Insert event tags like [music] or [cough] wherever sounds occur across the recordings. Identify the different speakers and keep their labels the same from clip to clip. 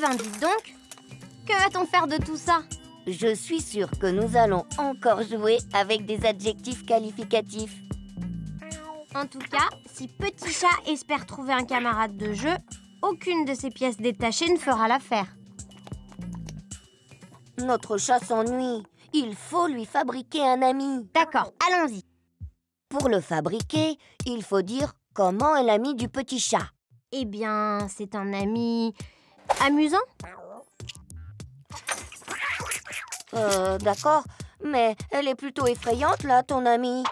Speaker 1: ben dites donc Que va-t-on faire de tout ça?
Speaker 2: Je suis sûre que nous allons encore jouer avec des adjectifs qualificatifs.
Speaker 1: En tout cas, si Petit Chat espère trouver un camarade de jeu, aucune de ces pièces détachées ne fera l'affaire.
Speaker 2: Notre chat s'ennuie. Il faut lui fabriquer un ami.
Speaker 1: D'accord, allons-y.
Speaker 2: Pour le fabriquer, il faut dire comment est l'ami du petit chat.
Speaker 1: Eh bien, c'est un ami amusant
Speaker 2: Euh, d'accord, mais elle est plutôt effrayante là, ton amie.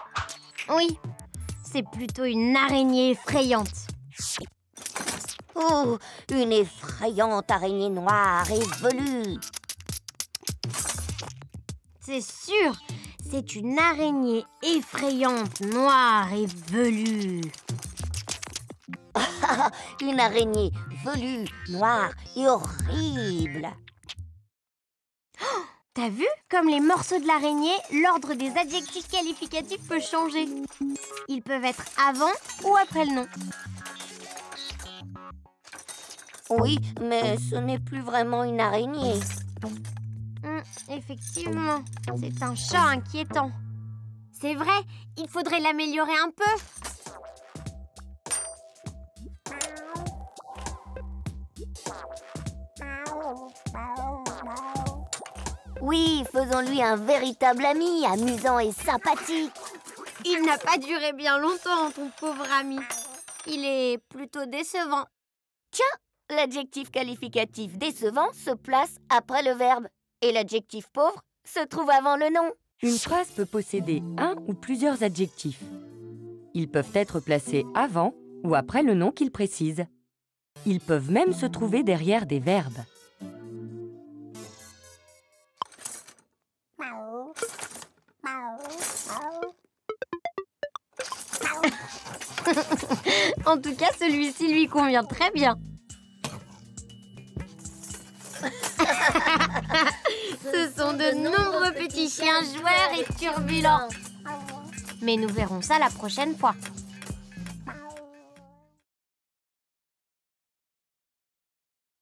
Speaker 1: Oui, c'est plutôt une araignée effrayante.
Speaker 2: Oh, une effrayante araignée noire et velue.
Speaker 1: C'est sûr, c'est une araignée effrayante, noire et velue. [laughs]
Speaker 2: Une araignée velue, noire et horrible. [gasps]
Speaker 1: T'as vu Comme les morceaux de l'araignée, l'ordre des adjectifs qualificatifs peut changer? Ils peuvent être avant ou après le nom.
Speaker 2: Oui, mais ce n'est plus vraiment une araignée.
Speaker 1: Hum, effectivement, c'est un chat inquiétant. C'est vrai, il faudrait l'améliorer un peu.
Speaker 2: Oui, faisons-lui un véritable ami, amusant et sympathique.
Speaker 1: Il n'a pas duré bien longtemps, ton pauvre ami. Il est plutôt décevant.
Speaker 2: L'adjectif qualificatif décevant se place après le verbe et l'adjectif pauvre se trouve avant le nom.
Speaker 3: Une phrase peut posséder un ou plusieurs adjectifs. Ils peuvent être placés avant ou après le nom qu'ils précisent. Ils peuvent même se trouver derrière des verbes.
Speaker 1: En tout cas, celui-ci lui convient très bien. Ce sont de nombreux petits chiens joueurs et turbulents. Mais nous verrons ça la prochaine fois.